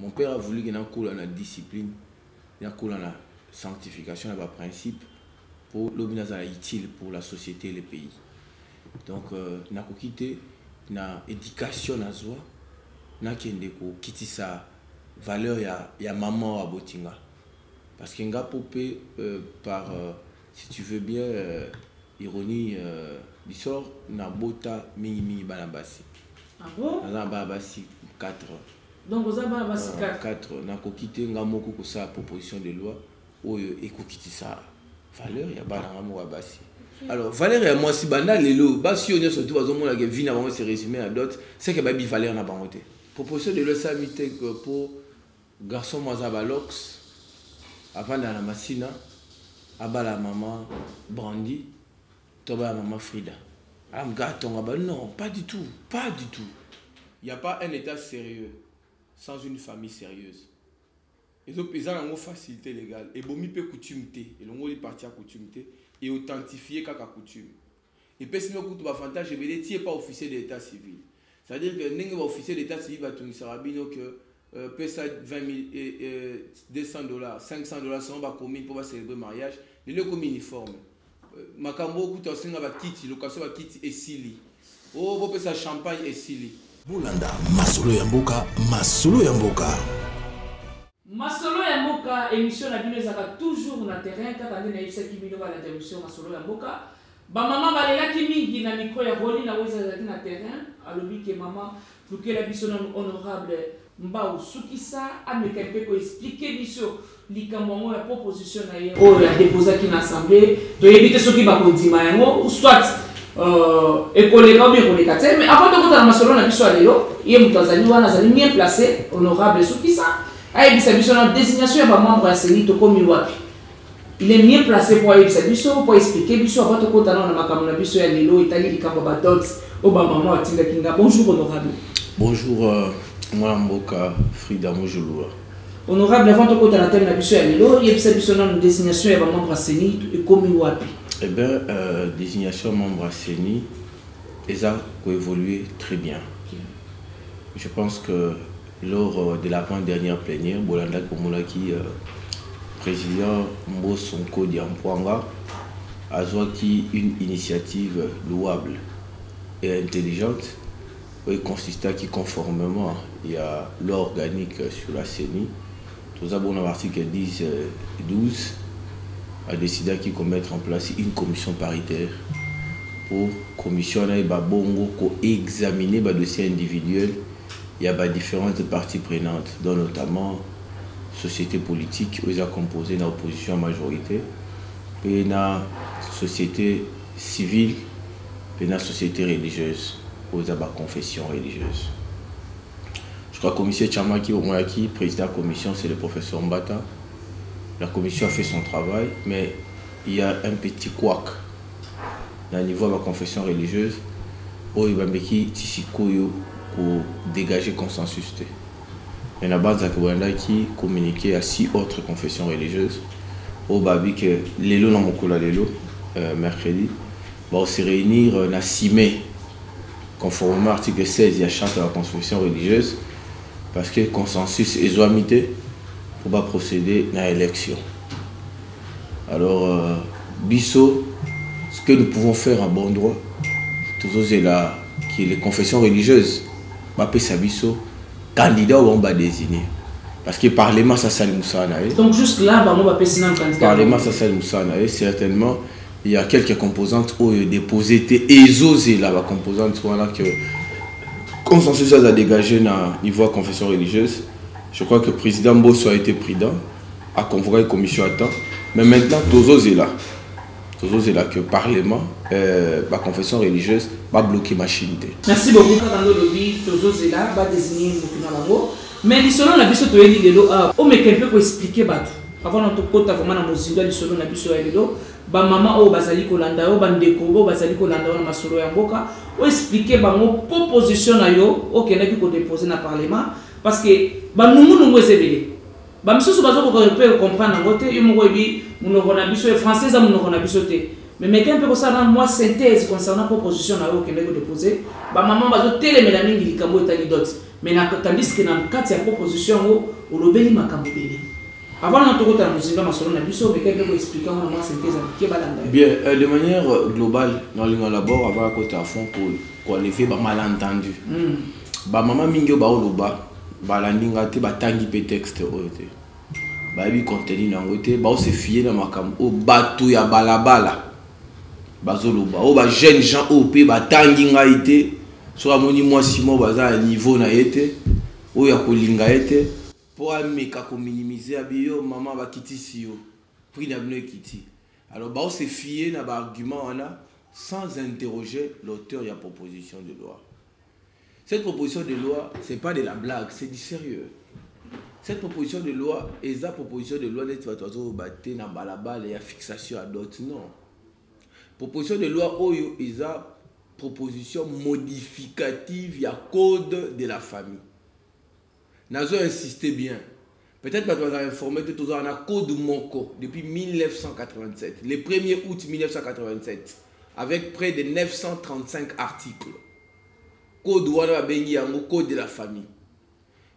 mon père a voulu que nakula na discipline. Nakula na sanctification na principe pour lobi nazala utile pour la société et le pays. Donc euh, nakoki te na éducation nazwa nakende kokitisa valeur ya, ya maman oyo aboti nga parce que nga mpo mpe euh, par euh, si tu veux bien euh, ironie euh, bisor nabota mingimingi bana basi naza na bana basi 4 donc oza bana basi Euh, kaka quatre nakoki te nga moko kosala proposition de loi oyo ekokitisa valeur ya bana nga moko ya basi. Alors valeur ya mwasi banda lelo basi oyo nyonso tu bazomonaka vi na bango se résumé na dot seke bayebi valeur na bango te. Proposition de loi esalami te mpo garçon mo aza balox avandaka na masina abala mama brandi to abala mama frida. Alamuka atonga ba non pas du tout pas du tout. Il n'y a pas un état sérieux sans une famille sérieuse. Eza nango facilité légale ebomi mpe coutume te elongoli parti ya coutume te eauthentifie kaka coutume epesi mpe kutu bavantage ebele tie pa officier de l'état civil. C'est-à-dire que ndenge baofficier de l'état civil batungisaka bino euh, pesa 20 000, et, euh, 200 dollars 500 dollars selon bacommune mpo bacélébrer mariage. Lelo ekomi uniforme. Euh, makambo okuta osenga bakiti location bakiti esili. O bopesa champagne bolanda masolo ya mboka masolo ya mboka. Masolo ya mboka émission na bino ezalaka toujours na terrain kaka nde nayebisaki bino balanda émission masolo ya mboka. Bamama balelaki mingi na mikro ya roli na oyo ezalaki na terrain. Alobi ke mama lukela biso nanu honorable mbau sukisa ameka mpe koexplike biso likambo yango ya proposition na ye. Oyo adepozaki na assemblée toyebi te soki bakondima yango soit ekoleka obi ekoleka te mais avant tokota na masolo na biso ya lelo ye moto azali wana azali bien honorable sukisa ayebisa biso na désignation ya bamembre ya seni tokomi wapi il est bien placé po ayebisa biso po explike biso avant tokota nao na makambo na biso ya lelo etali likambo ya badot oyo bamama atindaki nga bonjour honorable. Bonjour euh, mwana mboka frida mojulua honorable avant tokota na teme na biso ya lelo yebisa biso nano désignation ya bamembre ya seni ekomi wapi Eh bien, euh, désignation membre à CENI, ESA a évolué très bien. Je pense que lors euh, de l'avant-dernière plénière, Bolanda Komolaki, euh, président Mbo Sonko Diampoanga, a qui une initiative louable et intelligente qui consistait qui conformément a l'organique sur la CENI, tout ça bon l'article 10 euh, 12 a décidé qu'il mettre en place une commission paritaire pour commission na ba bongo ko examiner ba dossier individuel il y a ba différentes parties prenantes dont notamment société politique où ils ont composé dans opposition majorité. Puis na société civile puis na société religieuse ont ba confession religieuse. Je crois que commissaire Chamaki au moins qui président de la commission c'est le professeur Mbata la commission a fait son travail, mais il y a un petit couac au niveau de la confession religieuse où il va dégager consensus. Et la base de qui communiquait à six autres confessions religieuses au babi que l'élo dans mon l'élo mercredi va se réunir na 6 mai conformément à l'article 16 il y a charte de la confession religieuse parce que consensus est zoamité pour pas procéder à l'élection. Alors, euh, Bisso, ce que nous pouvons faire à bon droit, toujours là, qui est les confessions religieuses, Mapé Sabisso, candidat au va désigner. Parce que le Parlement, ça Moussana. donc jusque là bango bapesi nano candidat Parlement, ça. Et certainement, il y a quelques composantes où il déposé et là, la composante voilà que consensus a dégagé na niveau de confession religieuse. Je crois que le président Bosso a été prudent, a convoqué la commission à temps. Mais maintenant, Tozo là. Tozo là que le Parlement, euh, la confession religieuse, va bloquer la machine. merci beaucoup tozozela badésigne motu na bango mais na biso toyebi lelo awa omeka mpe koexplike bato avant na tokota vraimen na mozindo ya lisolo na biso ya lelo bamama oyo bazali kolanda yo proposition parlement parce que banungunungu eza ebele bamisusu bazokoka mpe comprendre. Yango te yo moko oyebi monoko na biso français eza monoko na biso te mais meke mpe kosala mwa synthèse concernant proposition na yo okende kodepose bamama bazotelemela mingi likambo etali dot mais na- tandis que na kati ya proposition yango olobeli makambo ebele avant na mozinga masolo na biso omeka mpe koexplike yango na mwa sentese ya mike balanda yo Bien, euh, de manière euh, globale, dans le d'abord, avant à côté à fond pour. Mm. Bah, mingi ba landinga te ba tangi pe texte oyo te. Ba yebi contenu nango te, ba se fier na makambo o bato ya balabala. Bazoloba, o ba jeune gens o pe ba tangi ngai te. So amoni mwasi mo baza na niveau na ye te, oyo ya kolinga ye te. Po ameka kominimize abi yo mama bakitisi yo. Prix na bino ekiti. Alors, s'est fié dans l'argument sans interroger l'auteur la proposition de loi. Cette proposition de loi, ce n'est pas de la blague, c'est du sérieux. Cette proposition de loi, et la proposition de loi, n'est pas balabala et à fixation à d'autres, non. Proposition de loi, oyo, est la proposition modificative, il y a code de la famille. Nazo insisté bien. Peut-être que tu as informé que tu as un code Moko depuis 1987, le 1er août 1987, avec près de 935 articles. Code Wana Bengi Yango, code de la famille.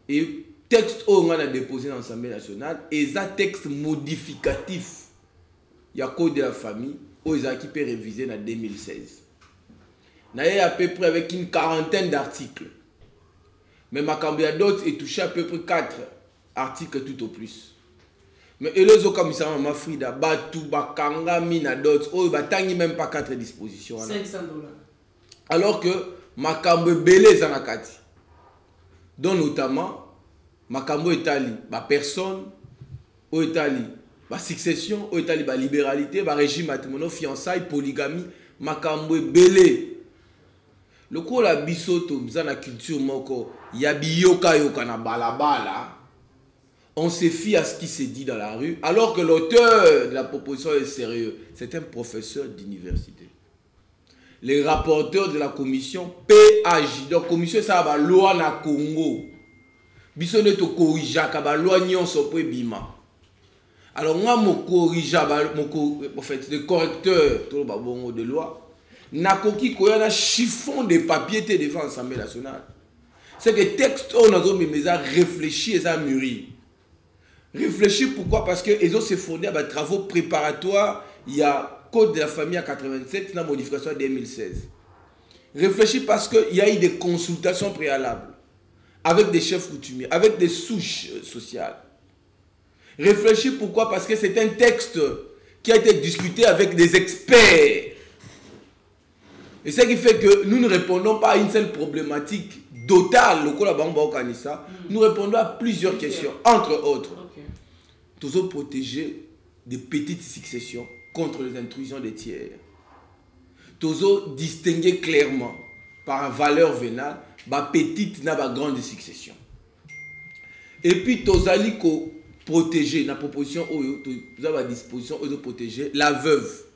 Et texte on a déposé dans l'Assemblée nationale, et un texte modificatif. Il y a code de la famille, ont qui peut réviser en 2016. Il y a à peu près avec une quarantaine d'articles. Mais makambo ya d'autres est touché à peu près 4 articles tout au plus. Mais elezo kamisa mama Frida batu bakangami na d'autres oyo batangi même pas 4 dispositions wana. 500 dollars Alors que makambo ebele eza na kati. Donc notamment makambo etali ba personne oyo etali ba succession oyo etali ba libéralité ba régime matrimonial fiançailles polygamie makambo ebele. Lokola biso toza na culture moko ya biyokayoka na balabala on se fie à ce qui se dit dans la rue alors que l'auteur de la proposition est sérieux. C'est un professeur d'université le rapporteur de la commission PAJ donc commission esala baloi na congo. Biso nde tokorrigeaka baloi nyonso mpo ebima alors nga mokorrigea en fait le correcteur toloba bongo de loi nakoki koya na chiffon de papier te devant assemblée nationale. C'est que texte oyo nazomema eza réfléchi eza mûri réfléchi pourquoi? Parce que ezo se fondé ya batravaux préparatoires ya code de la famille à 87 na modification ya 2016 réfléchi parce que il y a eu des consultations préalables avec des chefs coutumiers avec des souches euh, sociales. Réfléchi pourquoi? Parce que c'est un texte qui a été discuté avec des experts. Et ce qui fait que nous ne répondons pas à une seule problématique totale, baokanisa. nous répondons à plusieurs questions, entre autres. Toujours protéger des petites successions contre les intrusions des tiers. Toujours distinguer clairement par valeur vénale, ba petite na ba grande succession. Et puis tozali ko protéger na proposition oyo toza ba disposition oyo protéger la veuve.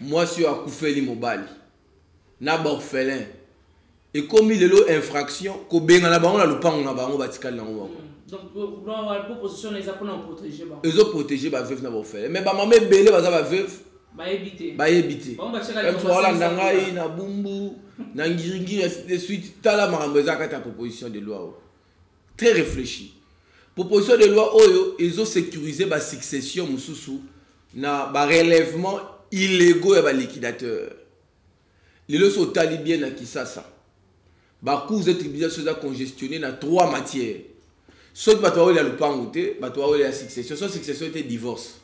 mwasi oyo akufeli mobali na baorphelin ekomi lelo infraction kobengana bango na lopango na bango batikali nango bango ezoprotege baveuve na baorphelin mais bamama ebele baza baveuve bayebi te so basilisa ngai na bumbu na ngiringiri suite tala makambo eza kati ya proposition de loi oyo très réfléchi proposition de loi oyo ezosécurise basuccession mosusu na barélèvement illégaux ya baliquidateur lelo so otali bien na kisasa bacours de tribunation eza congestionné na trois matières soki bato baolela lopango te bato baolela succession. So succession te divorce.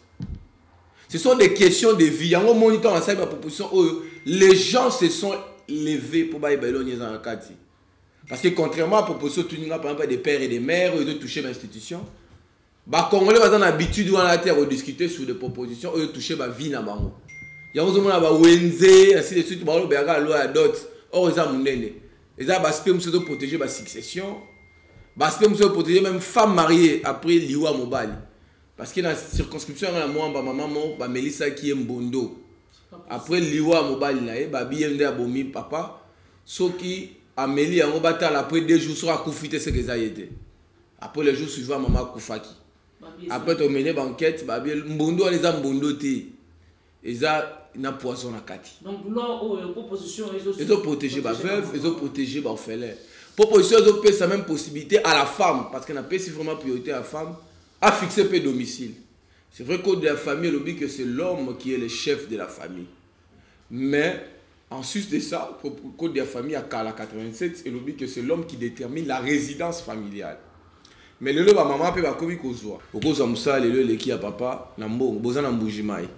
Ce sont des questions de vie. Yango omoni ntango asali baproposition oyo. Les gens se sont levés mpo bayeba eloni eza na kati parce que contrairement à proposition tuninga par exemple des pères et des mères oyo ezotouche bainstitution bacongolais baza na habitude wana te ya kodiscute sur des propositions oyo touche bavie na bango. Yango ozomona bawenze ainsi de suite balobeyaka loi ya dot or eza monene eza baspect mosusu ezoprotege basuccession baspect mosusu ezoprotege même femme mariée après liwa mobali. Parce que na circonscription yango na mwamba mama mo bamelisaki ye mbondo. Après liwa mobali na ye babi ye nde abomi papa. Soki ameli yango batala après deux jours soki akufi te seke eza ye te après le jour suivant mama akufaki après tomene banquête babi mbondo wana eza mbondo te eza na poison na kati ezoprotege baveuve ezoprotege baorphelin proposition ezopesa même possibilité à la femme parce que napesi vraiment priorité à la femme à fixer peu domicile. C'est vrai code de la famille elobi que c'est l'homme qui est le chef de la famille. Mais en sus de ça code de la famille à kala 87 elobi que c'est l'homme qui détermine la résidence familiale. Mais lelo bamama mpe bakomi kozwa. Okozwa mosala lelo eleki ya papa na mbongo boza na mbujimai.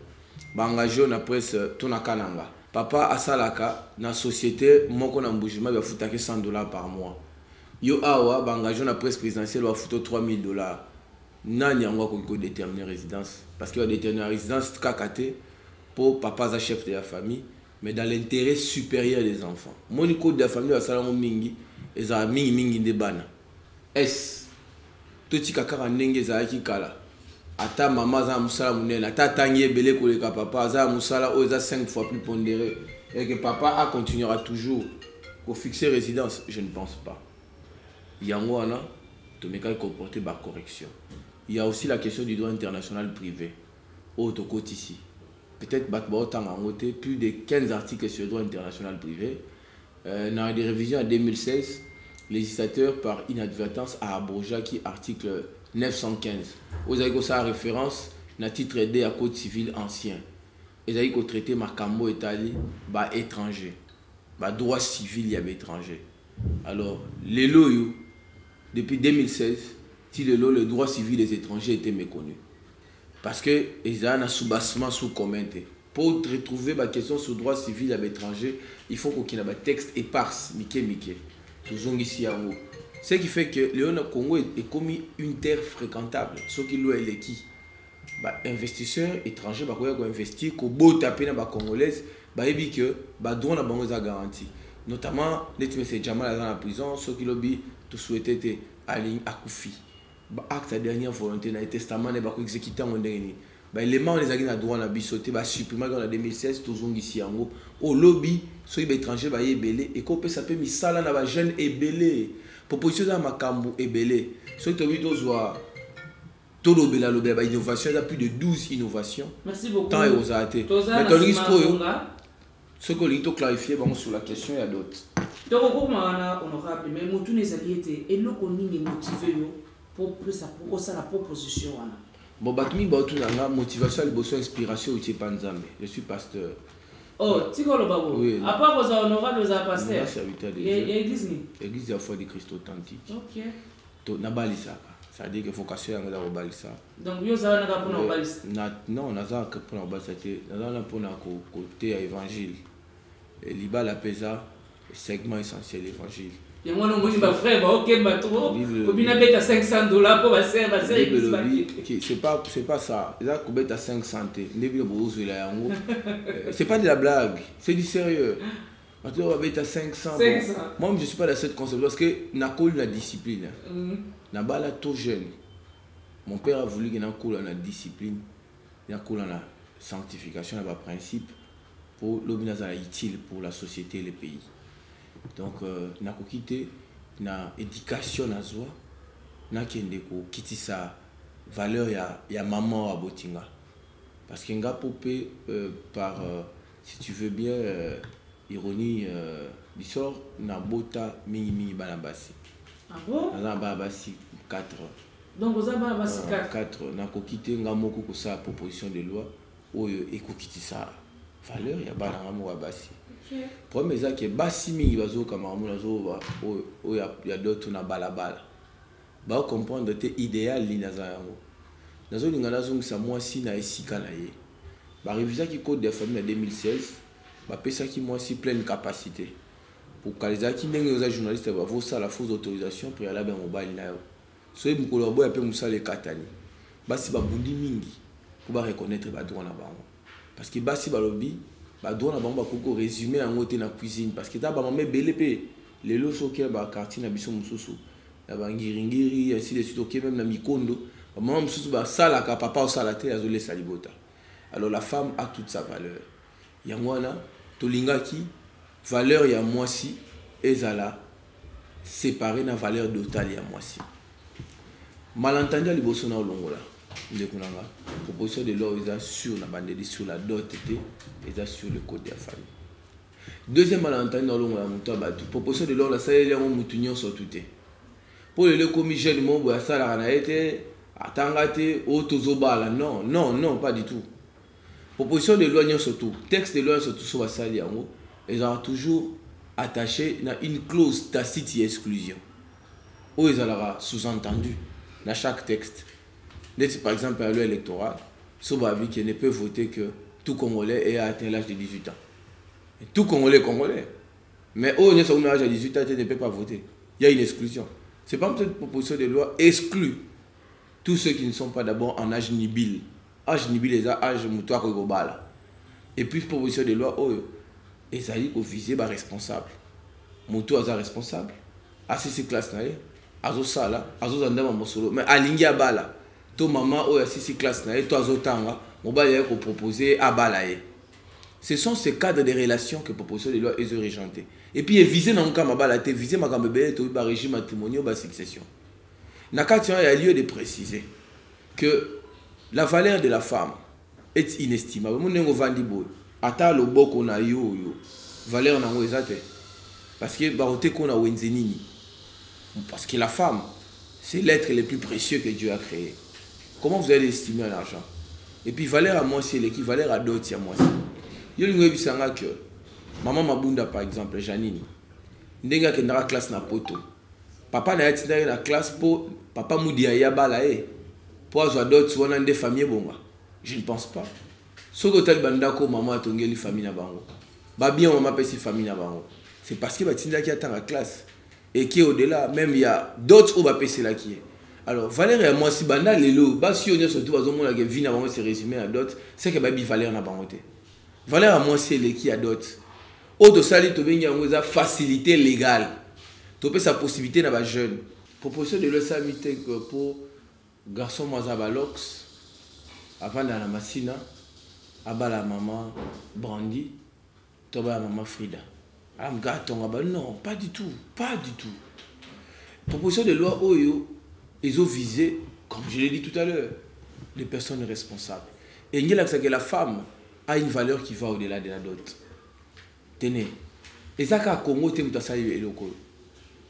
Baengage yo na presse to na kananga papa asalaka na société moko na mbujimai bafutaki 100 dollars par mois. Yo awa baengage na presse présidentielle bafuta 3000 dollars. Nani yango akoki kodétermine résidence? Parce que badétermine résidence kaka te mpo papa aza chef de la famille mais dans l'intérêt supérieur des enfants. Moni code de la famille basalango mingi ezala mingimingi nde bana. Est totika kaka ndenge ezalaki kala ata mama aza na mosala monene ata atangi ebele koleka papa aza na mosala oyo eza 5 fois plus pondéré. Et que papa acontinuera toujours kofixe résidence je ne pense pas. Yango wana tomekaki koporte bacorrection il y a aussi la question du droit international privé. Oyo tokotisi. Peut-être bato baotanga yango plus de 15 articles sur le droit international privé. Euh, na des révisions en 2016 législateur par inadvertance a abrogé qui article 915 ozali kosala référence na titre d ya code civil ancien. Ezali kotraite makambo etali baétranger badroit civil ya baétranger alors depuis 2016 ti lelo le droit civil des étrangers était méconnu. Parce que ezala na soubassement sous commun pour retrouver baquestion sur droit civil ya baétranger il faut kokina batexte éparse mike mike tozongisi yango ce qui fait que na congo ekomi une terre fréquentable. Soki lo eleki bainvestisseur étranger bakoya koinvestir kobota mpe na bacongolaise bayebi ke badroit na bango eza garanti. Notamment neti mese jamal aza na prison soki lobi tosouhaite te akufi baacte ya dernière volonté na testament ne bakoexécute yango ndenge nini baélément wana ezalaki na droit na biso te basupprimaki na 2016 tozongisi yango olobi soki baétranger baye ebele ekopesa mpe misala na bajeune ebele proposition eza makambo ebele soki tobi tozwa tolobela lobela bainnovation eza plus de 12 innovation tant ekozala te mais tolingi sikoyo soki olingi toclarifie bango sur la question ya dot tokokoma wana honorable mais motuna ezali ete eloko nini motive yo osala proposition wana bon bato mingi baotuna nga motivation ya liboso inspiration outie pa nzambe je suis pasteur oh tika oloba bo Oui. apart kozala honorable ozala pasteur Nga serviteur de ya Dieu. ya église église ya foi de christ authentique. Ok. To- nabalisaka c'est-à-dire que vocation yango eza kobalisa donc yo oza wana kaka mpona kobalisa Na- non naza kaka mpona kobalisa te naza wana mpona ko- koteya évangile. Libala mpe eza segment essentiel évangile yango wana omoni bafrère baokemba tro kobina beta 500 dollar mpo basere basere Bible église elobi bakende que c'est pas c'est pas ça. Eza kobeta 500 te nde bino bozozwela yango. Eh, c'est pas de la blague. C'est du sérieux. Bato babeta 500 bon. 500. moi je suis pas dans cette concept parce que nakoli na discipline. Mhm. nabala trop jeune. Mon père a voulu que nakola na discipline. Nakola na sanctification na baprincipe mpo lobi nazala utile pour la société et le pays donc euh, nakoki te na éducation nazwa nakende kokitisa valeur ya, ya mama oyo aboti nga parce que nga mpo mpe euh, par euh, si tu veux bien euh, ironie euh, bisor nabota mingimingi bana basi. Ah bon? Naza na bana basi 4 donc oza bana basi Voilà, 4 4 nakoki te nga moko kosala proposition de loi oyo ekokitisa valeur ya bana nga moko ya basi problème eza ke basi mingi bazokama mo nazoba oyo- ya- ya doto na balabala. Baocomprendre te idéal nini aza yango. Nazolinga nazongisa mwasi na esika na ye. Barevisaki code de famille na 2016 bapesaki mwasi pleine capacité. Pokala ezalaki ndenge oza journaliste bavosala fausse autorisation préalable ya mobali na yo. Soki mokolo baboya mpe mosala ekatani. Basi babundi mingi mpo bareconnaitre badroit na bango. Parce que basi balobi badroit na bango bakoki koresume yango te na cuisine. Parce que eza bamama ebele mpe lelo soki na bakartier na biso mosusu na bangiringiri ainsi de suite oke même na mikondo bamama mosusu basalaka papa osala te azolesa libota. Alors la femme a toute sa valeur. Yango wana tolingaki valeur ya mwasi ezala séparé na valeur dotale ya mwasi. Malentendu ya liboso na olongola ndeko na nga proposition de loi eza sur na bandeli sur la dot te eza sur le code ya famille. Deuxième malentendu na olongo ya moto ya bato proposition de lor nasaleli yango motu nyonso tu te. Mpo lelo ekomi jeune mo boye asalaka na ye te atanga te oyo tozobala. Non non non pas du tout. Proposition de loi nyonso tu texte de loi nyonso tu so basali yango ezalaka toujours attaché na une clause tacite ya exclusion. Oyo ezalaka sous-entendu na chaque texte neti par exemple ya loi électorale so babi ke ne peut voter que tout congolais ait atteint l'âge de 18 ans. Et tout congolais congolais. Mais oyo nyonso akumi âge de 18 ans te ne peut pas voter. Il y a une exclusion. C'est pas cette proposition de loi exclut tous ceux qui ne sont pas d'abord en âge nibile. Âge nibile eza âge kobala et puis proposition de loi oyo ezali kovise baresponsable moto aza responsable. Asisi classe na ye azosala azozandama mosolo mais alingi abala to mama oyo asisi classe na ye to azotanga mobali aye kopropose abala ye. Ce sont ces cadres de relations que proposition de loi ezoregente et puis evise nango kaka mabala te vise makambo ebele toyebi barégime matrimoniaux basuccession na kati wana ya lieu de préciser que la valeur de la femme est inestimable. Mo ndenge ovandi boye. Ata loboko na yo oyo valeur nango eza te. Parce que baoteka na wenze nini? Parce que la femme c'est l'être le plus précieux que Dieu a créé comment vous allez estimer en argent et puis valeur à moi c'est l'équivalent à d'autres à moi yo lingo yebisanga que mama mabunda par exemple janine ndenge akendaka classe na poto. Papa na ye atindaki na classe mpo papa mudi aye abala ye. Mpo azwa dots wana nde famille ebonga je ne pense pas. Soki otali bandako mama atongeli famille na bango. Babien mama apesi famille na bango. C'est parce que batindaki atanga classe. Eke au-delà même ya dots oyo bapeselaki ye alors valeur ya mwasi banda lelo basi oyo nyonso tu bazomonaka vi na bango se résumé ya dot seke bayebi valeur na bango te valeur ya mwasi eleki ya dot. Oyo tosali tobengi yango eza facilité légale topesa possibilité na bajeune proposition de losami te ke mpo garçon mo aza balox avanda na masina abala mama brandi. To abala mama frida. Alamga atonga ba non pas du tout pas du tout. Proposition de loi oyo ezoviser comme je l'ai dit tout à l'heure les personnes responsables. Et que la femme a une valeur qui va au-delà de la dot. Tene eza kaka congo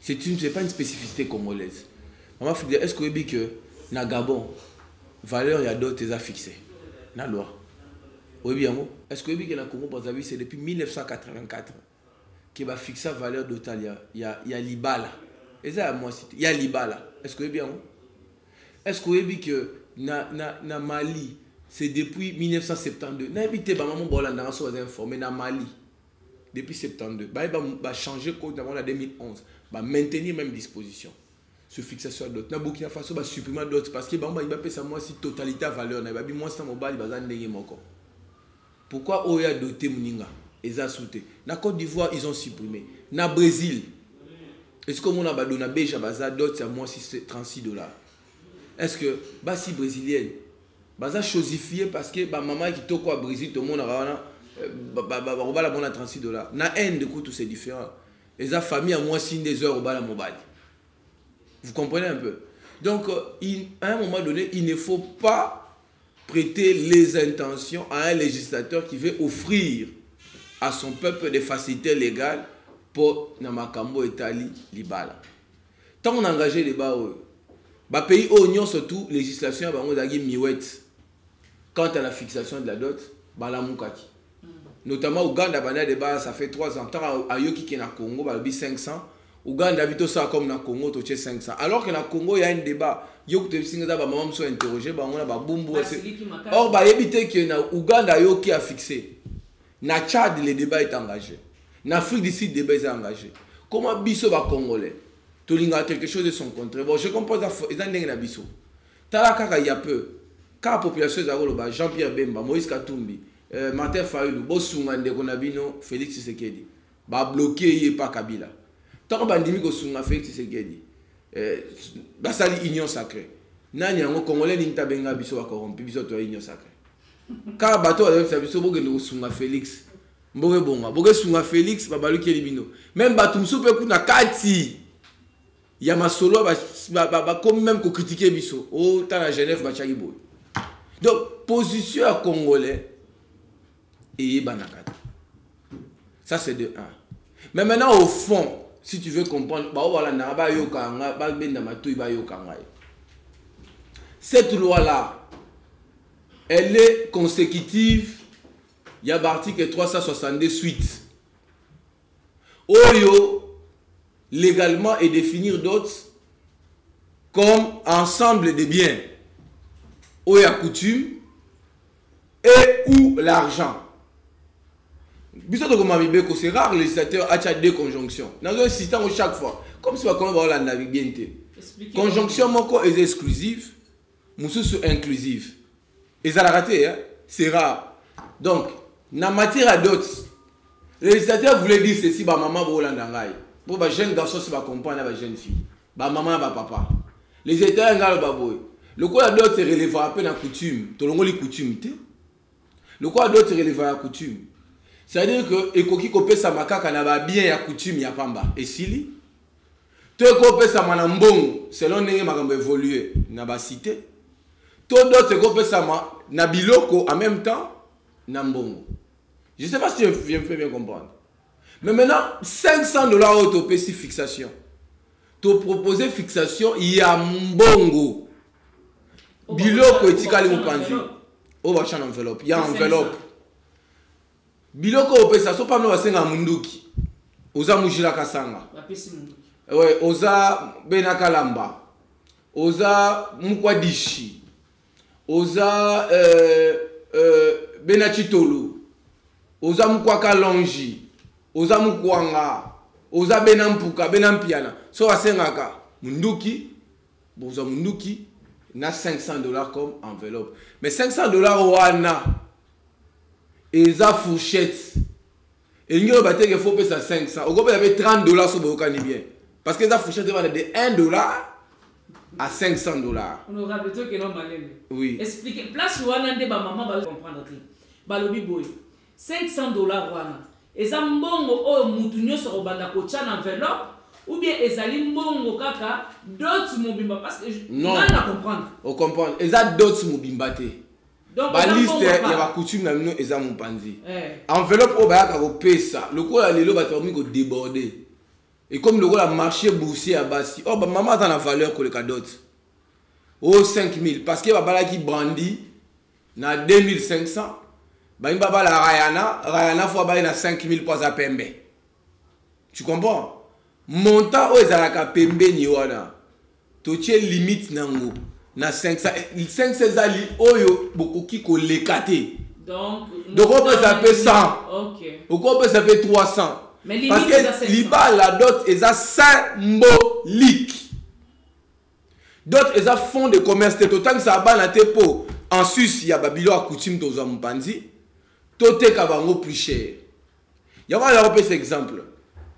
c'est pas une spécificité congolaise. Mama frida est ce que oyebi que na gabon valeur ya dot eza fixe na loi. Oyebi yango est ce que oyebi ke na congo c'est depuis 1984 ke bafixa valeur dotale ya, ya, ya libala eza ya mwasi te ya libala. Est ce que oyebi yango? Est ce que oyebi ke na, na, na mali c'est depuis 1972 nayebi te bamama baolandanga so baza informé na mali. Depuis 72 baye bachange code na bango na 2011 bamaintenir même disposition. Sur fixation ya dot na burkina faso basupprime dot parce que bango balingi bapesa mwasi totalité ya valeur. Na ye babi mwasi na mobali baza ndenge moko. Pourquoi oyo adote moninga? Eza su te na côte d'ivoire ils ont supprimé. Na brésil est ce que omona badona beja baza dot ya mwasi 36 dollars? Est ce que basi brésilienne baza chosifie parce que bamama kitoko ya brésil tomonaka wana bakobala bango na 36 dollars. Na inde kutu c'est différent. Eza famille ya mwasi nde ezo ya kobala mobali. Vous comprenez un peu? Donc il, à un moment donné il ne faut pas prêter les intentions à un législateur qui veut offrir à son peuple des facilités légales pour na makambo etali libala. Ntango na engagé débat oyo bapays oyo nyonso tout législation ya bango ezalaki miwete. Quant à la fixation de la dot balamukaki. Notamment uganda bana débat ça fait 3 ans. Ntango ayoki ke na congo balobi 500 uganda bi tosala comme na congo totie 500 alors que na congo ya un débat. Yo kutebisinga eza bamama mosusu interroge bango na babumbu or bayebi te ke na uganda ayoki afixe na tchad le débat est engagé na afrique du sud débat eza engagé comment biso bacongolais tolingaka quelque chose de son contraire. Bon je comprends eza ndenge na biso tala kaka ya peu. Kaka population eza koloba jean pierre bemba moïse katumbi euh, martin fayulu bosunga ndeko na bino félix tshisekedi. Babloke ye pa kabila. Ntango bandimi kosunga félix tshisekedi euh, basali union sacré nani yango congolais nini tabenga biso bakorompi biso toya union sacré kaka bato bazakisa biso bokende kosunga félix mboke bonga bokesunga félix babalukeli bino meme bato mosusu mpe kuna kati ya masolo bakomi même kokritike biso otala genève batiaki boye donc position ya congolais eyebanaka te Ça, c'est de 1. Mais maintenant, au fond, si tu veux comprendre, bah, voilà, na ba yoka nga, ba benda matoi ba yoka nga. Cette loi-là, elle est consécutive. Il y a l'article 362 suite. Oyo, légalement, et définir d'autres comme ensemble de biens. Oya coutume et ou l'argent. biso tokoma mibeko c'est rare le législateur atia deux conjonctions nazo insistant chaque fois comme si bakoma baolanda bien te conjonction moko eza exclusive mosusu inclusive ezalaka te hein? c'est rare donc na matière ya dot législateur voulait dire ceci bamama boolanda ngai. Mpo bajeune garçon si bacomprendre na bajeune fille. Bamama na bapapa législateur ya ngai aloba boye. Lokola dot relevaka mpe na coutume tolongoli coutume te. Lokola dot relevaka ya coutume. C'est-à-dire que ekoki kopesama kaka na babien ya coutume ya pamba. Esili? To ekopesama na mbongo selon ndenge makambo évolue na basité to dote ekopesama na biloko en même temps na mbongo Je ne sais pas si je viens me bien comprendre. Mais maintenant, 500 dollars au topé si fixation. Tu proposer fixation, il y a mbongo. Biloko etikali mopanzi. Oh, bacha na enveloppe. Il y a enveloppe. Biloko opesa so pamna basenga munduki. Oza mujira kasanga. Bapesi munduki. Ouais, oza benakalamba. Oza mukwadishi. Oza euh euh benachitolo. Oza mukwaka longi. Oza mukwanga. Oza bena mpuka bena mpiana. So basengaka munduki bozwa munduki na 500 dollars comme enveloppe. Mais 500 dollars wana eza fourchette. Elingi oyo bateke fo opesa 500 okopesa mpe 30 dollars so boyokani bien. Parce que eza fourchette wana de 1 dollar à 500 dollars. Honorable tokeno maleme oui. Explique place wana nde bamama bacomprendre te balobi boye 500 dollar wana. Eza mbongo oyo mutu nyonso akobanda kotya na enveloppe ou bien ezali mbongo kaka dot mobimba parce que je- Non. ngai na comprendre. Ocomprendre eza dot mobimba te. Donc eza baliste mbongo ya pa. bacoutume na bino eza mopanzi. Eh. enveloppe oyo bayaka kopesa. Lokola lelo bato bakomi kodéborde ekomi lokola marché boursier ya basi oyo bamama aza na valeur koleka dot. Oyo 5000 parce que babalaki brandi na 2500 bayimbi babala rayana rayana fo abali na 5000 mpo aza pembe. Tu comprends? Montant oyo ezalaka pembeni wana totie limite nango na 500 Eh, 500 eza li oyo bokoki koleka te. Donc Donc, on peut taper 100. ok. Okopesa mpe 300 Mais limite parce que 500. libala dot eza symbolique. Dot eza fond de commerce te. Totangisaka bana te mpo en suisse ya babilo ya coutume tozwa mopanzi toteka bango plus cher. Yango wana nakopesa exemple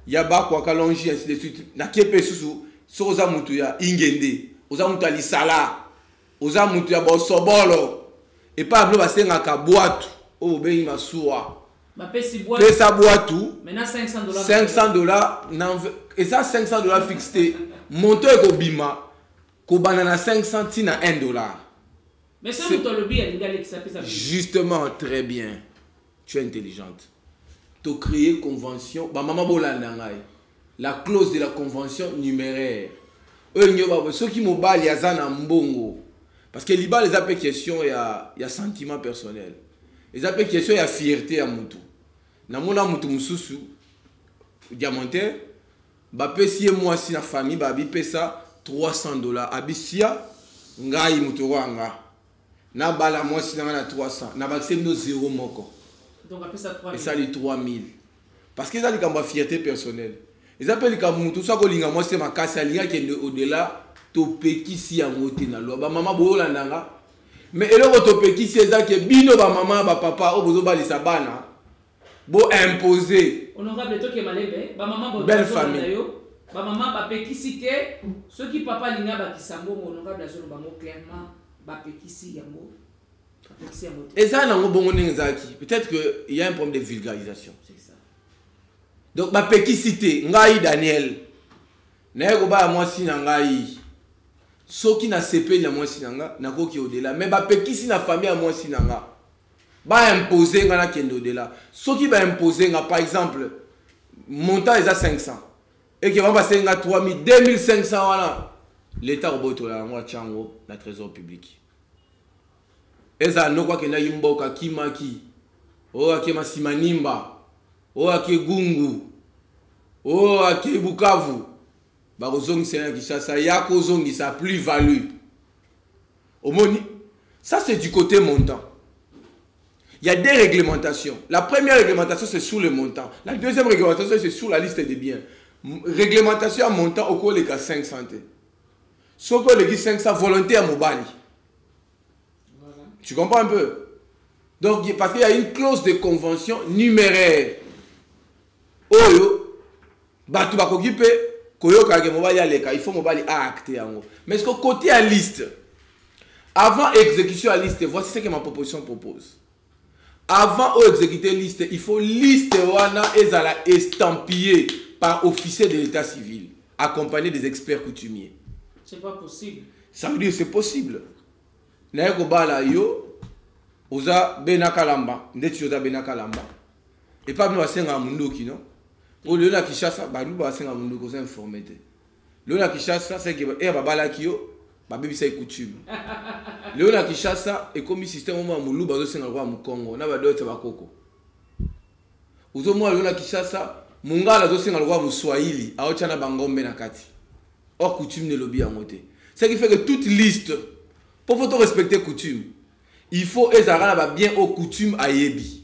ya bakwaka longi ainsi de suite. Nakie mpe susu soki oza motu ya ingende oza motu ya lisala oza motu ya bosobolo epai bilo basengaka bwatu oyo bobengi masuwa. Pesa bwatu maintenant 500 dollars 500 dollars na enve- eza 500 dollars fixe te monto ekobima kobanda na 500 ntina 1 dollar. Justement très bien tu es intelligente. Tu créé convention, bah maman bolandangai. La clause de la convention numéraire. Ceux qui m'ont bal, yazana mbongo. Parce que liba les appels question, il y a, y a sentiment personnel. Les appels question, il y a fierté à moutou. Na mona moutou moussousou, diamantaire, bah pessier moi si la famille, bah bi ça 300 dollars. Abissia, ngai moutou wanga. Na bala moi si na 300. Na baxem no zéro moko. Donc apesa 3 esali 3000 parce que eza likambo ya fierté personnelle. Eza mpe likambo motu so akolinga mwasi makasi alingi akende odela topekisi yango te na lwa bamama boyolandanga mais eloko topekisi eza ke bino bamama bapapa oyo bozobalisa bana. Boimpose honorable tokema lebe bamama bo- Belle famille. yo bamama bapekisi te soki papa alingi abakisa mbongo honorable azoloba bango clairement bapekisi yango yango te eza nango bongo ndenge ezalaki peut-être que y a un problème de vulgarisation. C'est ça. Donc bapekisi te ngai daniel. Naye kobala mwasi na ngai soki nasepeli na mwasi na nga nakoki odela me bapekisi na famille ya mwasi na nga baimpose nga nakende odela soki baimpose nga par exemple montant eza 500 eke bango basenga 3000 2500 wana l'état yango atya yango na trésor public ezala ndoko akendaki mboka kimaki oyo ake masimanimba? Oyo ake gungu? Oyo ake bukavu? Bakozongisa na kinshasa ya kozongisa plus value. Omoni ça c'est du côté montant. Il y a des réglementations. La première réglementation c'est sur le montant. La deuxième réglementation c'est sur la liste des biens. Réglementation ya montant okoleka 500 te soki oleki 500 volonté ya. Tu comprends un peu? Donc, parce qu'il y a une clause de convention numéraire. Oyo, bato bakoki mpe koyokaka mobali aleka il faut mobali aacte yango. Mais ce que côté ya liste avant exécution ya liste voici ce que ma proposition propose. Avant oyo exécuter liste il faut liste wana ezala estampillé par officier de l'état civil accompagné des experts coutumiers. C'est pas possible. ça veut dire c'est possible naye kobala yo oza bena kalamba ndeti oza bena kalamba. Epa bino basengaka munduki no o lelo na kishasa baluba basengaka munduki oza informe te. Lelo na kishasa seke eya babalaki yo babebisa coutume lelo na kishasa ekomi systeme omo ya moluba azosenga lokwa mokongo na badote bakoko ozomona lelo na kishasa mongala azosenga lokwa moswahili aotya na bangombe na kati. Or coutume nelobi yango te. Ce qui fait que toute liste mpo fo to respecter coutume il faut ezalaka na babien oyo coutume ayebi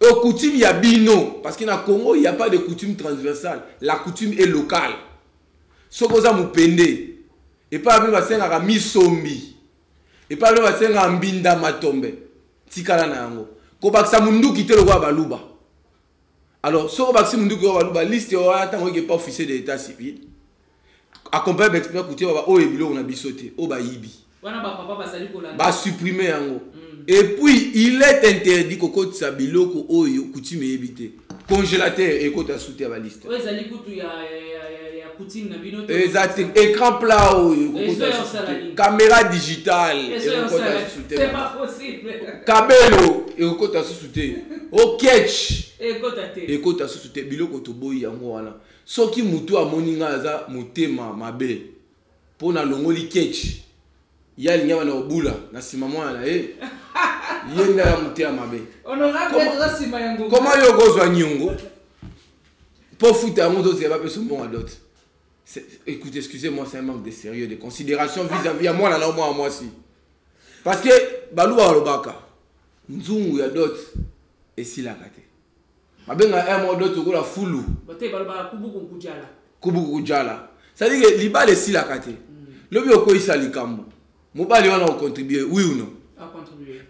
oyo coutume ya bino. Parce que na congo il y a pas de coutume transversale. La coutume est locale. Soki oza mopende epai ya bino basengaka misombi epai ya bino basengaka mbinda matombe. Tikala na yango. Kobakisa munduki te lokola baluba. Alors soki obakisi munduki oyo baluba liste wana ntango okepa officier de l'état civil. Accompagne baexpert coutume baba oyo biloko na biso te oyo bayibi basupprime yango. Epuis il est interdit kokotisa biloko oyo kutime eyebi te. Congélateur ekota sute ya baliste eza te écran pla oyo caméra digitale e kabelo ekokota susu te. Oketch ekota e susu te. biloko toboyi yango wana. Soki motu amoni ngai aza motema mabe mpo nalongoli ketch. Ye alingi bana kobula na nsima mwana na ye. Ye nde ya motema mabe. Koma yo kozwa nyongo. Mpo futa yango tozela bapesa mbongo ya dot C'est- écoute excusez-moi c'est un manque de sérieux de considération vis-à-vis ya mwana na mwana mwasi parce que baluba balobaka nzungu ya dot esilaka te babengaka un mwa dot okola fulu bate balobaka kubuku nkujala. Kubuku kujala c'est-à-dire que libala esilaka te lobi okoyisa likambo mobali wana ocontribue oui ou non?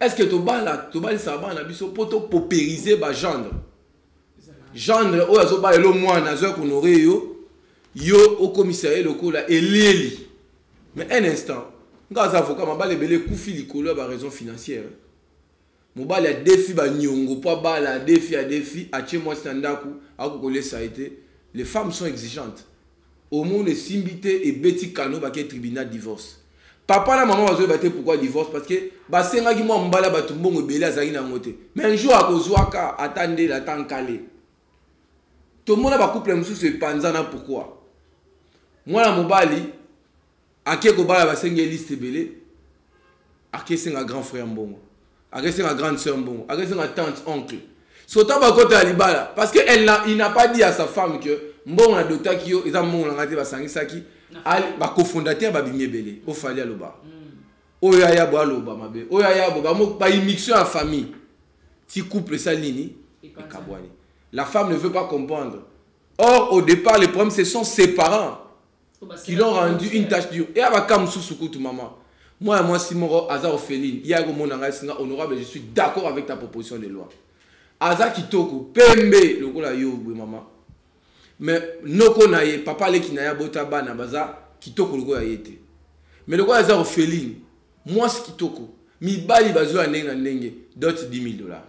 Est ce que tobala tobalisaka bana na biso mpo topoperize bagendre gendre? Oyo azobalela mwana azoya konore yo yo okomisa ye lokola eleli mais un instant nga aza avocat mabala ebele ekufi likolo ya baraison financière. Mobali adefi banyongo mpo abala adefi adefi atie mwasi na ndako akokolesa ye te. Les femmes sont exigeantes. Omona esimbi te ebeti kano bake tribunal divorce papa na mama bazoyeba te pourquoi divorce? Parce que basengaki mwa mobali ya bato mbongo ebele azalaki nango te. Mais un jour akozwaka ata ndele ata nkale. Tomona bacouple mosusu epanzana pourquoi? Mwana mobali ake kobala basengi ye liste ebele akesenga grand frère mbongo akesenga grande sœur mbongo akesenga tante oncle. Sota bakota ya libala parce que n'a- il n'a pas dit à sa femme que mbongo nadotaki yo eza mbongo na ngai te basangisaki bacofondateur babimi ebele ofali aloba. Oyo ayabo aloba mabe oyo ayabo baimixion ya famille. Ti couple esali nini? Ekabwani la femme ne veut pas comprendre. Or au départ le problème ce sont ses parents qui l'ont rendu une tâche dure. Et abaka mosusu kutu mama moi ya mwasi moko aza orpheline ye akomona ngai singa honorable je suis d'accord avec ta proposition de loi. Aza kitoko pembe lokola yo boye mama mais noko na ye papa aleki na ye abota bana baza kitoko lokola ye te. Mais lokola aza orpheline mwasi kitoko mibali bazwa ndenge na ndenge dot 10 000 dollars.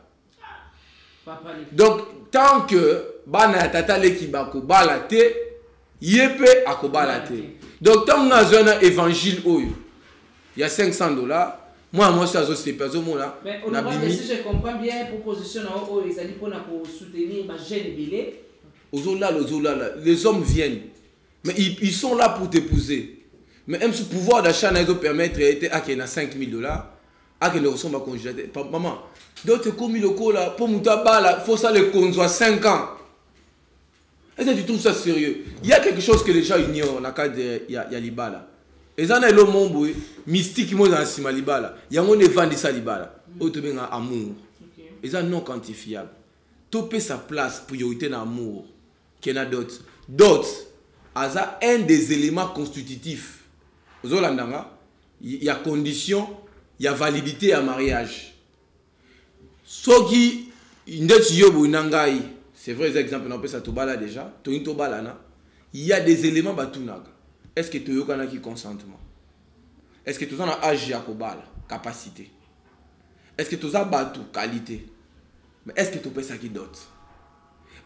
Donc tant que bana ya tata aleki bakobala te ye mpe akobala te. Donc ntango nga azwa na évangile oyo ya 500 dollars mwana mwasi azosepe azomona na oyo les hommes viennent. Mais ils, ils sont là pour t'épouser. Mais même ce pouvoir d'achat na ezopermettre ete akende na 5000 dollars akende kosomba congélateur Pa- maman donc ekomi lokola mpo moto abala faut ça le à 5 ans. Est-ce que tu trouves ça sérieux? Il y a quelque chose que les gens ignorent na cadre ya, ya libala eza na elo mo boye mystique mo eza na nsima libala yango nde evandisa libala oyo tobenga amour. Eza non quantifiable. Topesa place priorité na amour ke na dot dot aza un des éléments constitutifs. Nga y- ya condition ya validité ya mariage. Soki c'est vrai exemple napesa tobala déjà toyini tobalana il y a des éléments batunaka est ce que toyokanaki consentement est ce que toza na age ya kobala capacité? Est ce que toza bato qualité? Mais est ce que topesaki dot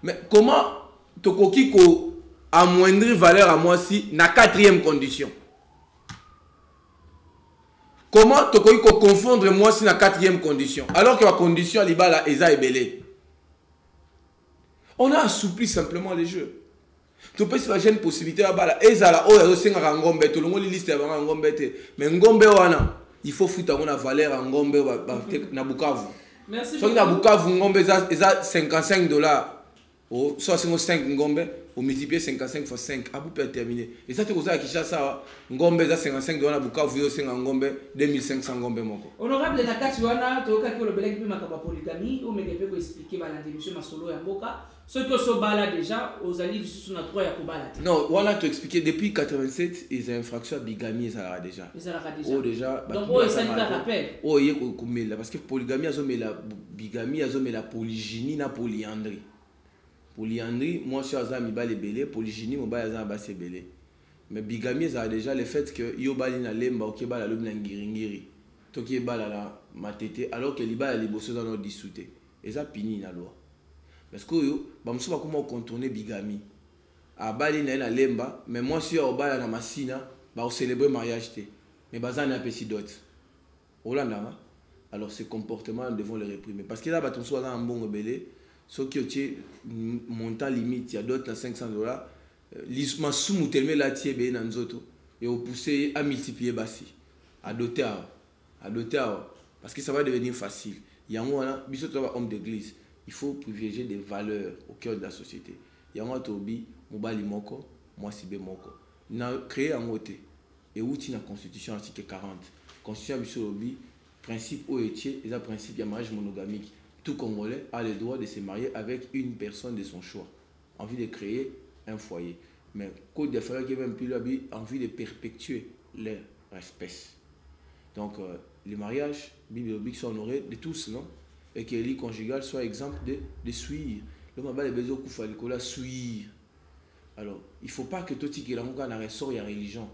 mais comment tokoki koamoindrir valeur ya mwasi na quatrième condition. Comment tokoki koconfondre mwasi na quatrième condition? Alors que bacondition ya libala eza ebele on a assoupli simplement les jeux. Topesi bagene possibilité ya bala. Ezala oyo azosengaka ngombe tolongoli liste ya bango ya ngombe te. Mais ngombe wana il faut futa yango na valeur ya ngombe na bukavu. Merci soki na bukavu ngombe eza 55 dollars o so asengo 5 ngombe omultiplie 55 fois 5 abupe atermine eza te kozala kishasa awa ngombe eza 55 dollars na bukavu yo osenga ngombe 2500 ngombe moko. Honorable na kati wana toyokaki olobelaki mpe makambo ya polygamie omeke mpe koexplike balandi monsieur masolo ya mboka. Soki déjà ozali lisusu na droit ya kobala te. Non wana toexplike depuis 87 eza infraction ya bigamie ezalaka déjà oyo déjà oyo esali ka malade. rappel oyo ye komela parce que azomela azomela polygynie na polyandrie polyandrie mwasi aza mibali ebele polygynie mobali aza na basi ebele mais bigamie ezala déjà le fait que yo obali na lemba oki ebala lobi na ngiringiri. Toki ebala na matete alors que libala liboso eza na disu te eza pini na loi. Parce que oyo bamosusu bakoma ocontourne bigamie abali na ye na lemba mais mwasi oyo obala na masina bakocélébre mariage te mais baza na apesi dot olandanga alors ce comportement devons le réprimer. Parce que là bato mosusu baza na mbongo ebele soki otie montant limite ya dot na 500 dollars euh, masumu telema elati ebele na nzoto eopousse ye amultiplie basi adote awa adote awa parce que ça va devenir facile. Yango wana biso toza bahomme d'église il faut privilégier des valeurs au cœur de la société. Yango wana tolobi mobali moko mwasi be moko. Na créer yango te euti na constitution article 40 constitution ya biso elobi principe oyo etie eza principe ya mariage monogamique tout congolais a le droit de se marier avec une personne de son choix. Envie de créer un foyer. Mais de famille qui même plus lobi envie de perpétuer leur espèce. Donc euh, les mariages bibliques sont honorés de tous non? Et que les conjugal soit exemple de, de suivre l'homme a besoin de suivre alors il faut pas que totikela ngo na ressort ya religion.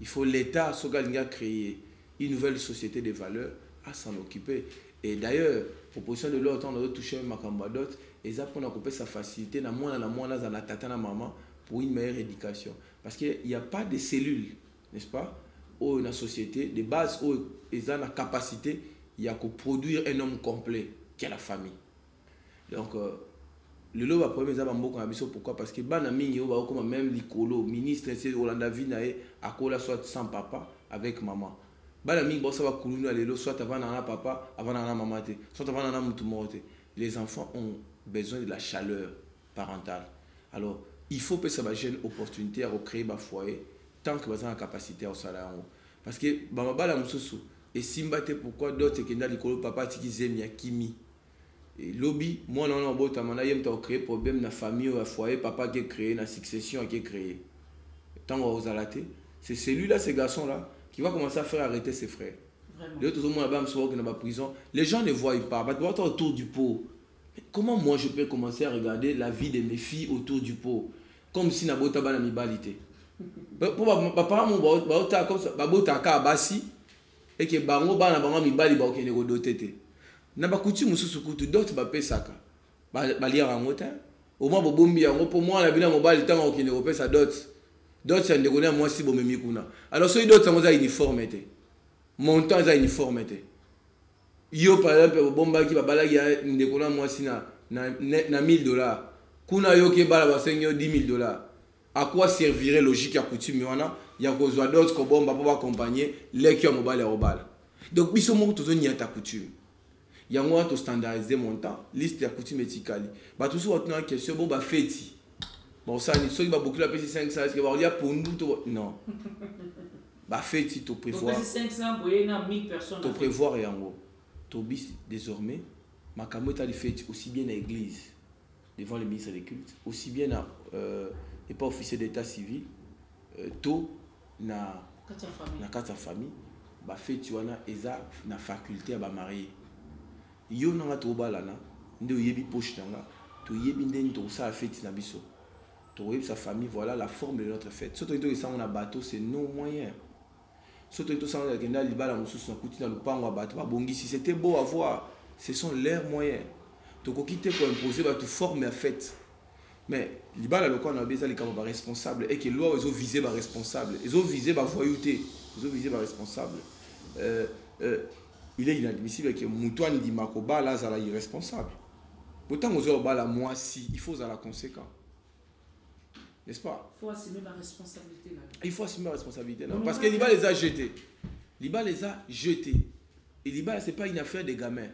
Il faut l'état soki alingi créer une nouvelle société de valeurs à s'en occuper. Et d'ailleurs proposition de loi otango nazotouche makambo ya dot eza mpona kopesa facilité. Na mwana na mwana aza na tata na mama pour une meilleure éducation. Parce que il y a pas de cellules n'est-ce pas oyo na société. De base oyo eza na capacité ya koproduire un homme complet qui est la famille. Donc euh, lelo baproblème eza bamboka na biso pourquoi? Parce que bana mingi oyo bakokoma même likolo ministre vie na ye akola soit sans papa avec maman bana mingi baosala bakulunu ya lelo soit avandaka na papa avandaka na mama te soit avandaka na mutu moko te. Les enfants ont besoin de la chaleur parentale. Alors il faut pesa bajeune opportunité ya kocréer bafoyer tant que baza na capacité ya kosala yango. Parce que bamabala mosusu esimba te pourquoi dot ekenda likolo papa atiki zemi ya kimi lobi mwana wana abotama na ye moto akocréer problème na famille oyo ya foyer papa ake créer na succession ake créer. Ntango ozala te c'est celui-là ce garçon là qui va commencer à faire arrêter ses frères. Vraiment. la prison les gens ne voient pas. Autour du pot. Comment moi je peux commencer à regarder la vie de mes filles autour du pot? Comme si nabota Ba- ba- bapara mo bao- baotaka comme ça, ya basi eke bango bana bango ya mibali bakokende kodote te. Na bakuti mosusu kutu dote bapesaka Ba- baliaka yango te. Omwa bobombi yango. Mpo mwana bino ya mobali ntango akokende kopesa dote dote ya ndeko na mwasi bomemi kuna. Alors soki dote yango eza uniforme te montant eza uniforme te. Yo par exemple obombaki babalaki ya ndeko na mwasi na, na, na, na 1000 dollars. Kuna yoki ebala basengi yo 10 000 dollars. À quoi servirait logique ya coutume wana? Ya kozwa d'autres kobomba mpo bakompagne leki ya mobali ya kobala donc biso moko tozoniata coutume. Yango wana tostandardise montant liste ya coutume etikali. Bato mosusu batunaka question bo bafeti bosani soki babokili bapesi 500 eske bakolia pondu to non. Bafeti toprévoir topesi 500 boye na 1000 personnes toprévoir yango. Tobisi désormais makambo etali feti aussi bien na église devant le ministre des cultes aussi bien na euh, epa officier d'état civil euh, to na kati ya famille bafeti wana eza na faculté ya bamarie yo nanga tobalana nde oyebi poche nanga toyebi ndeni tokosala feti na biso sa famille, voilà la forme de notre fête. Soto ito ça on a bateau, c'est nos moyens. Soto ito ça on a kenda libala mususu na kuti na lupango a bateau, bongi si c'était beau à voir, ce sont leurs moyens. Toko kite ko imposer ba tout forme à fête. Mais libala lokwa na beza likamo ba responsable et que loi ezo viser ba responsable, ezo viser ba voyauté, ezo viser ba responsable. Euh, euh, il est inadmissible que Moutouane Dimakobala zala irresponsable. Pourtant, on la moi si, il faut la conséquence. N'est-ce pas? Faut assumer ma responsabilité na il faut assumer la responsabilité non? Non, parce que libala les a jetés. Libala les a jetés. Et libala c'est pas une affaire de gamin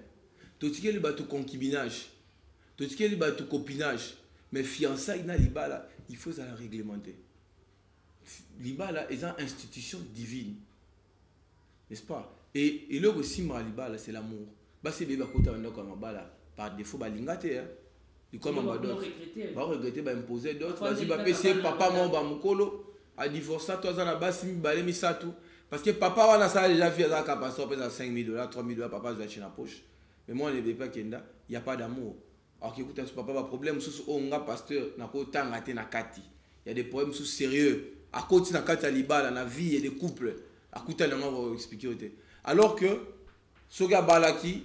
totikeli bato concubinage. Totikeli bato copinage. Mais fiançailles na libala il faut ezala réglementé libala eza institution divine. N'est-ce pas? Et eloko esimaka libala c'est l'amour. Basi ebeye bakota bandako ya mabala par défaut balinga te hein. likoma badote baregrete baimpose dot bazwi bapesi ye papa moko bamokolo adivorsa to aza na basi mibale misato parce que papa wana asala déjà vie azalaka pastor mpe eza 5000 dollars 3000 dollars papa azwaci na poche. Mais mwana ebe pe akenda ya pas d'amour. Alors kekuta so papa baproblème mosusu oyo nga pasteur nakotanga te na kati ya des problèmes mosusu sérieux. Akoti na kati libala na vie ya des couples. Akutani yango baexplike yo te alors que soki abalaki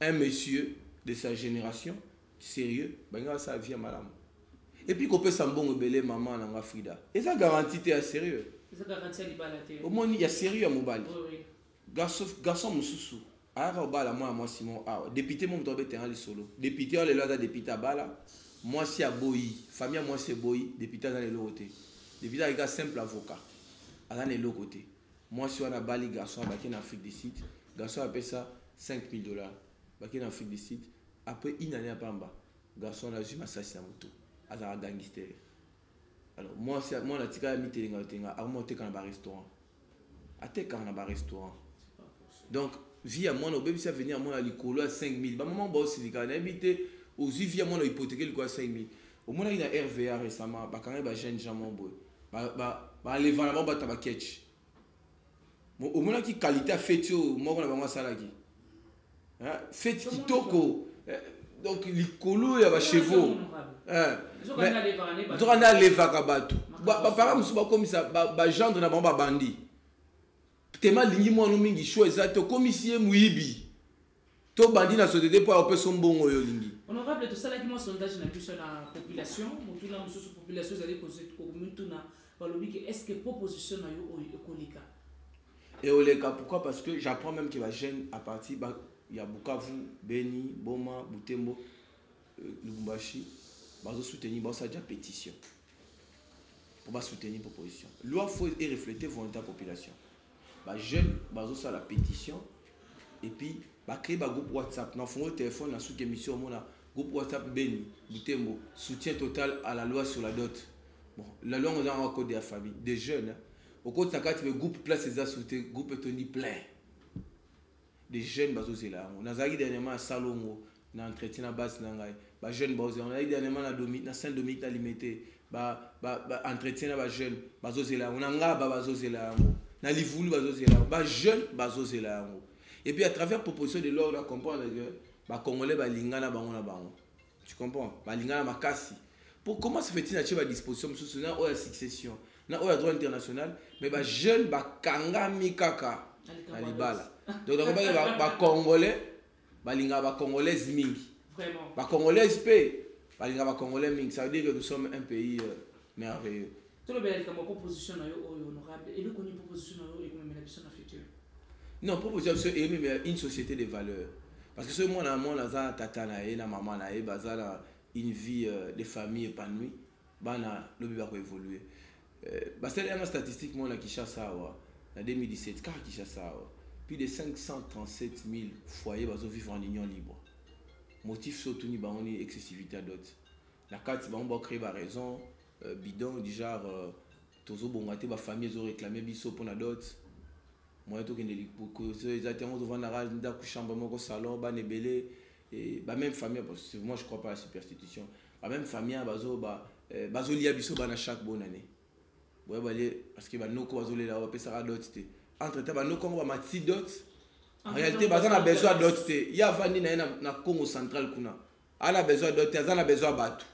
un monsieur de sa génération sérieux balingi basala vie ya malamu. Epuis kopesa mbongo ebele mama nanga frida. Eza garanti te ya sérieux. Omoni ya sérieux ya mobali. Garçon mosusu ayaka kobala mwana mwasi mo awa député mo moto abetanga lisolo. Député oyo lelo aza député abala mwasi aboyi famille ya mwasi eboyi député aza na eloko te. Député ayaka simple avocat aza na eloko te. Mwasi wana abali garçon abaki na afrique du sud. Garçon apesa 5000 dollars baki na afrique du sud après une année apamba garçon wana azwi masasi na moto. Azalaka gangster. Alors mwasi mwana atikala mitelenga otenga akoma oteka na barestaurant atekaka na barestaurant donc vie ya mwana obebisi avenir ya mwana ya likolo ya 5000 bamama baosilika nayebi te ozwi vie ya mwana hypotheke likolo ya 5000 omonaki na rva récemment. Bakangai bajeune gens mo boye baleva na bango bata baketch omonaki qualité ya feti oyo moko na bango asalaki Hein, feti kitoko Eh, donc likolo ya bachevaux nzoka nde alevaka bato bapara mosusu bakomisa bagendre na bango babandi. Tema alingi mwana mingi sho eza te okomisi ye moyibi to bandi na société mpo akopesa mbongo oyo olingi honorable tosalaki mwa sondage na biso na population. Motuna mosusu population ezali komituna balobi ke est ce que proposition na yo oyo ekoleka? Eoleka pourquoi? Parce que j'apprends même que bajeune à partir ba, ya bukavu beni boma butembo euh, lubumbashi bazosoutenir bazosala déjà pétition. Pour basoutenir proposition. Loi faut erefléter volonté ya population. Bajeune bazosala pétition. Et puis bacrée bagroupe whatsapp. Na fongo téléphone na suki émission omona groupe whatsapp beni butembo. Soutien total à la loi sur la dot. Bon la loi ngozanga code ya famille des jeunes hein. okotisa kati me groupe place soute groupe etoni plein des jeunes bazozela yango. Nazalaki dernièrement ya salongo na entretien na base na ngai. Bajeune bazozela nazalaki dernièrement na saint dominique na limete. Baentretien na bajeune bazozela yango. Na ngaba bazozela yango. Na livulu bazozela yango. Bajeune bazozela yango. Et puis à travers proposition de loi na comprendre que bacongolais balingana bango na bango. Tu comprends? Balingana makasi. Pour comment se fait-il atie badisposition mosusu? Na oyo ya succession. Na oyo ya droit international. Mais bajeune bakangami kaka na libala donc nakobaki bacongolais balingaka bacongolaise mingi. Vraiment. Bacongolaise mpe balingaka bacongolais mingi. Ça veut dire que nous sommes un pays euh, merveilleux. Tolobela likambo ya proposition na yo oyo honorable. Eloko nini proposition na yo ekomemela biso na futur. Non proposition biso une société de valeurs. Parce que soki mwana mwana aza na tata na ye na mama na ye baza na une vie euh, de famille épanouie bana lobi bakoévolue euh, basali yanga statistique mona kishasa awa na 2017 kaka kishasa awa plus de 537 000 foyers bazovivre en union libre. Motif so otuni bango ni excessivité ya dot. Na kati bango bacréer baraison euh, bidon du genre euh, tozobonga te bafamille ezoréclame biso mpona dot. Moyen tokende lipokoso eza te yango tovandaka ndako chambre moko salon bana ebele bameme famille parce que moi je crois pas à la superstitution bameme famille eh, bazolia biso bana chaque bonne année boye balie parce que banoko bazolela bapesaka dot te. Entre temps banoko yango bamati dot en réalité baza na besoin ya dot te. Ye avandi na ye na, congo central kuna. Aza na besoin ya dot te aza na besoin ya bato.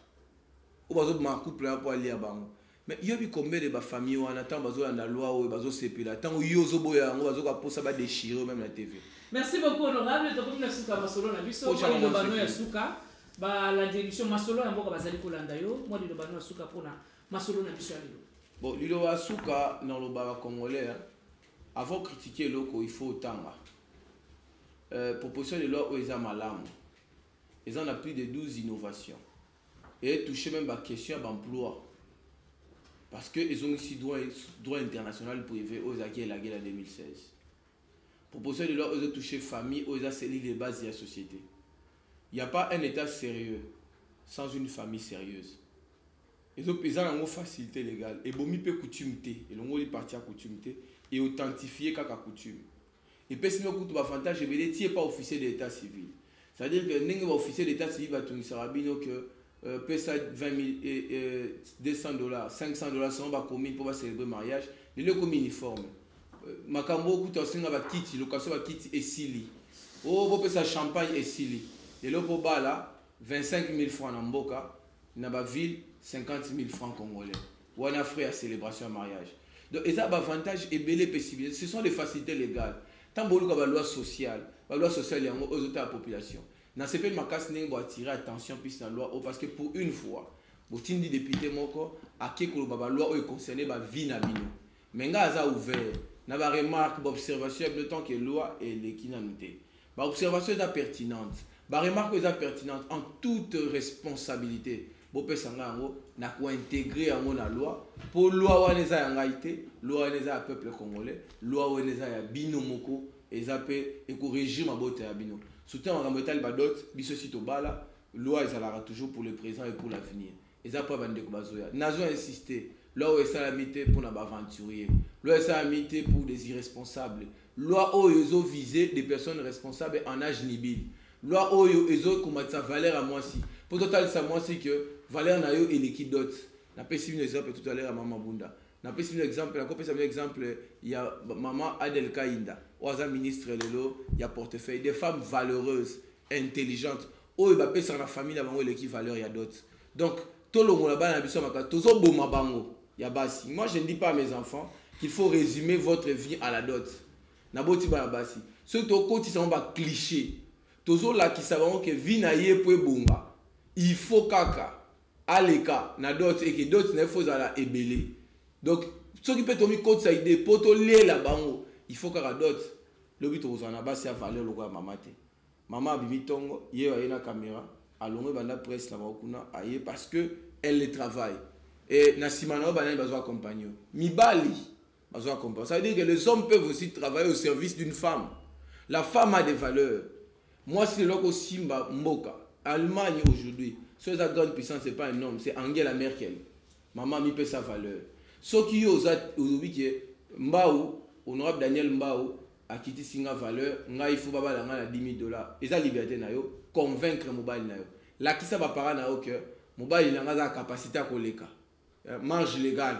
Oyo bazobimaka couple ya mpo alia bango. Mais yobi combien de bafamille wana ntango bazolanda loi oyo bazosepela ntango yo ozoboya yango bazoka mposa badeshire même na tv merci beaucoup honorable. Tokomi na suka masolo na biso mwa liloba no ya suka balandi biso masolo ya mboka bazali kolanda yo. Mwa liloba no ya suka mpona masolo na biso ya lelo bon liloba ya suka na lobaka congolais avant critiquer eloko il faut otanga euh, proposition de loi oyo eza malamu eza na plus de 12 innovations. Et touche même baquestion ya baemploi parce que ezongisi droit, droit international privé oyo ezalaki elage na 2016 proposition de loi oyo ezotouche famille oyo eza seli les bases ya société. Il n'y a pas un état sérieux sans une famille sérieuse eza nango facilité légale. Ebomi mpe coutume te elongoli parti ya coutume te eauthentifie kaka coutume. Epesi mpe kutu bavantage ebele tie pas officier de l'état civil c'est à dire que ndenge baofficier d'état civil batungisaka bino euh, pesa 20 000, et, et, 200 dollars 500 dollars selon bacommune mpo bacélébrer mariage. Lelo ekomi uniforme euh, makambo okuta osenga bakiti location bakiti esili. O bopesa champagne esili. Lelo mpo bala 25 000 francs na mboka na baville 50 000 francs congolais. Frais ya célébration ya mariage. Donc eza bavantage ebele epesi ce sont des facilités légales. Ntango boluka baloi sociale baloi sociale yango oyo ezotala population. Nasepeli makasi ndenge boatire attention mpisi na loi parce que pour une fois botindi député moko ake koloba baloi oyo econcerne bavie na bino me ngai aza ouvert. Na baremarque baobservation ya bino tant ke loi eleki nanu te baobservation eza pertinente. Baremarque oyo eza pertinente en toute responsabilité bopesa ngai yango na kointegre yango na loi. Mpo loi wana eza ya ngai te loi wana eza ya peuple congolais loi wana eza ya bino moko eza mpe ekorégir mabota ya bino. Soutien makambo etali badot biso si tobala loi ezalaka toujours pour le présent et pour l'avenir. Eza mpo bandeko bazoya. Nazo insiste loi oyo esalami te mpona baaventurier loi esalami te pour des irresponsables. Loi oyo ezovise des personnes responsables en âge nibile loi oyo ezokomatisa valeur ya mwasi mpo totalisa mwasi ke valeur na yo eleki dot napesi bino exemple tout à l'heure ya mama bunda. Napesi bino exemple nakopesa bino exemple ya mama adel kainda oyo aza ministre lelo ya portefeuille. Des femmes valeureuses intelligentes. Oyo bapesaka na famille na bango eleki valeur ya dot donc tolongola bana na biso makasi tozoboma bango. Ya basi moi je ne dis pas à mes enfants qu'il faut résumer votre vie à la dot. Naboti bana basi soki tokotisa bango bacliché tozolakisa bango ke vi na ye mpo ebonga. Il faut kaka aleka na dot eke dot na ye fo ozala ebele. Donc soki mpe tomikotisa ide mpo tolela bango il faut kaka dot. Lobi tokozala na basi ya valeur lokola mama te. Mama abimi ntongo ye aye na caméra alongo ebanda presse na bango kuna aye parce que elle le travaille. Et na nsima na yo banani bazo accompagne yo? Mibali bazo accompagne ça veut dire que les hommes peuvent aussi travailler au service d'une femme. La femme a des valeurs. Mwasi lelo kosimba mboka allemagne aujourd'hui so eza grande puissance c'est pas un homme c'est angela merkel. Mama mipesa valeur. Soki yo olobi ke mbau honorable daniel mbau akitisi nga valeur ngai fo babala ngai na 10 000 dollars eza liberté na yo convaincre mobali na yo. Lakisa bapara na yo ke mobali na ngai aza na capacité ya koleka. Marge légale.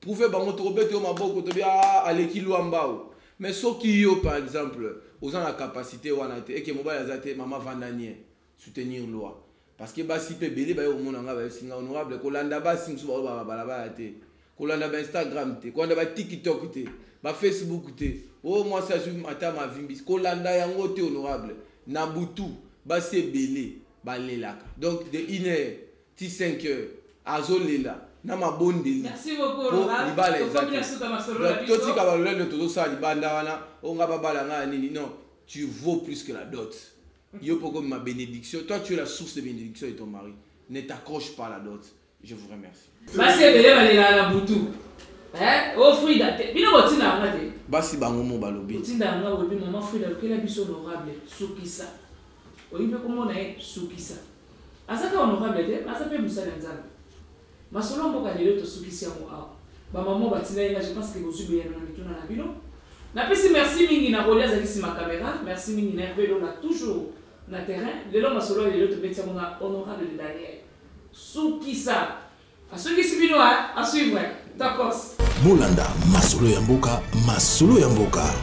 Prouve bango tokobete yo maboko tobi aleki lwa mbau mais soki yo par exemple oza na capacité wana te eke mobali aza te mama vandanie soutenir loi parce que basi mpe ebele baye komona nga bayesinga honorable. Kolanda basi mosusu bao babalabala te. Kolanda bainstagram te kolanda batiktok te bafacebook te. O mwasi azwi ata mavimbisi kolanda yango te honorable. Na butu basi ebele balelaka. Donc de 1 heure ti 5 heure azolela. Na mabondeli. Merci beaucoup po honorable. libala eza tokomi na te suka masolo na Donc, biso. totika balolendo tozosala libanda wana o nga babala nga nini. Non tu vaux plus que la dot yo komi ma bénédiction? Toi tu es la source de bénédiction de ton mari. Ne t'accroche pas à la dot. Je vous remercie. Basi ebele balelaka na butu. Ofrida te bino botinda yanga te basi bango mo balobi. Otinda yanga oyebi mama frida lokela biso honorable sukisa. Oyebi komona ye sukisa. Aza kaka honorable te? Aza mpe mosali ya nzambe. Masolo mboka lelo tosukisi yango awa. Bamama batinda ye nga je pense ke bozwi beyano na mituna na bino. Napesi merci mingi na roli azalisi makamera merci mingi na herve elona toujours na terrain lelo masolo ya lelo tobeti yango na honorable de daniel. Sukisa asukisi bino a asuivre takos molanda masolo ya mboka masolo ya mboka